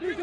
비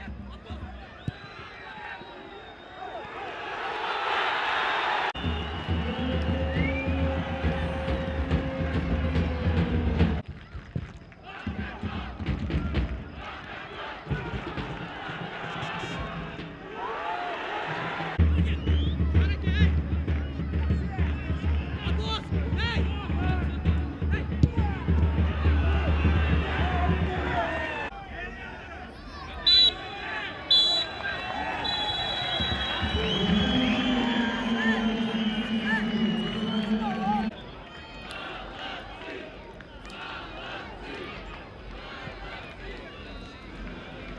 step.